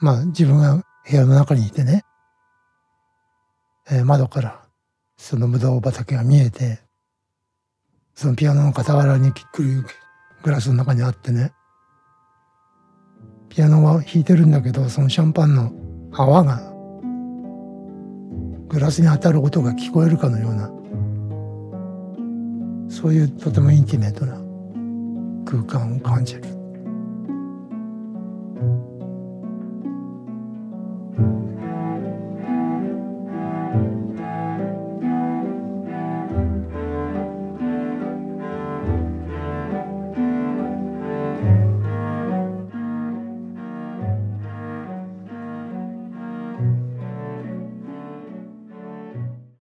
まあ自分が部屋の中にいてね、えー、窓からそのブドウ畑が見えて、そのピアノの傍らにくるグラスの中にあってね、ピアノは弾いてるんだけど、そのシャンパンの泡がグラスに当たる音が聞こえるかのような、そういうとても intimate な空間を感じる。